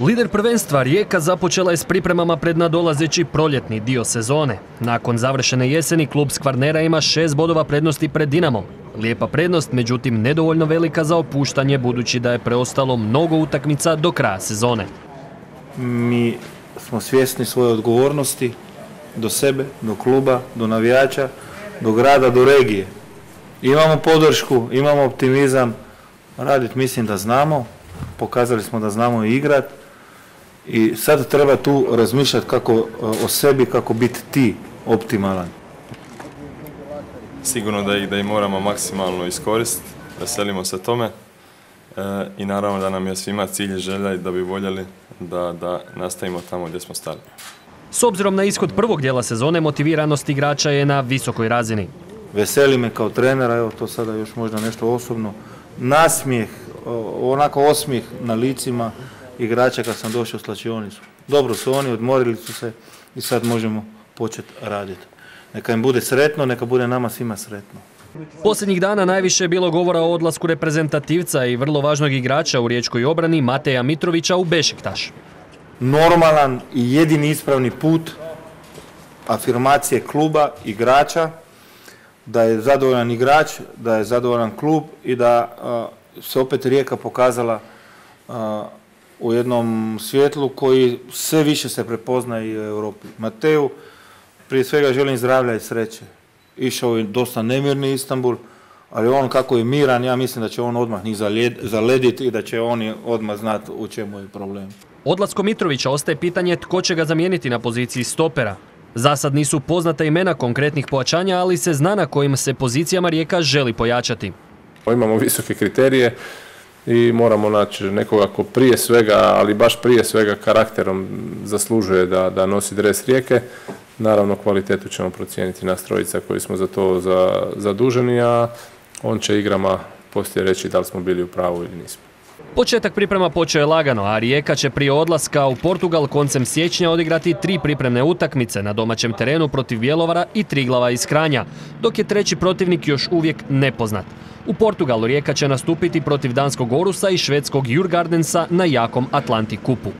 Lider prvenstva Rijeka započela je s pripremama pred nadolazeći proljetni dio sezone. Nakon završene jeseni klub Skvarnera ima šest bodova prednosti pred Dinamom. Lijepa prednost, međutim nedovoljno velika za opuštanje budući da je preostalo mnogo utakmica do kraja sezone. Mi smo svjesni svoje odgovornosti do sebe, do kluba, do navijača, do grada, do regije. Imamo podršku, imamo optimizam, raditi mislim da znamo, pokazali smo da znamo i igrati i sad treba tu razmišljati kako o sebi, kako biti ti optimalan. Sigurno da ih, da ih moramo maksimalno iskoristiti, veselimo se tome e, i naravno da nam je svima cilj i želja i da bi voljeli da, da nastavimo tamo gdje smo stali. S obzirom na ishod prvog dijela sezone, motiviranost igrača je na visokoj razini. Veseli me kao trenera, evo to sada još možda nešto osobno, nasmijeh, onako osmijeh na licima igrača kad sam došao u slačionicu. Dobro su oni, odmorili su se i sad možemo početi raditi. Neka im bude sretno, neka bude nama svima sretno. Posljednjih dana najviše je bilo govora o odlasku reprezentativca i vrlo važnog igrača u riječkoj obrani Mateja Mitrovića u Bešiktaš. Normalan i jedini ispravni put afirmacije kluba, igrača, da je zadovoljan igrač, da je zadovoljan klub i da se opet Rijeka pokazala u jednom svjetlu koji sve više se prepozna i u Europi. Mateju, prije svega želim zdravlja i sreće. Išao je dosta nemirni Istanbul, ali on kako je miran, ja mislim da će on odmah njih zalediti i da će oni odmah znati u čemu je problem. Odlasko Mitrovića ostaje pitanje tko će ga zamijeniti na poziciji stopera. Za sad nisu poznata imena konkretnih pojačanja, ali se zna na kojim se pozicijama Rijeka želi pojačati. Imamo visoke kriterije i moramo naći nekoga ko prije svega, ali baš prije svega karakterom zaslužuje da, da nosi dres Rijeke. Naravno kvalitetu ćemo procijeniti nas trojica koji smo za to zaduženi, a on će igrama poslije reći da li smo bili u pravu ili nismo. Početak priprema počeo je lagano, a Rijeka će prije odlaska u Portugal koncem siječnja odigrati tri pripremne utakmice na domaćem terenu protiv Bjelovara i Triglava iz Kranja, dok je treći protivnik još uvijek nepoznat. U Portugalu Rijeka će nastupiti protiv danskog Orusa i švedskog Jurgardensa na jakom Atlantik kupu.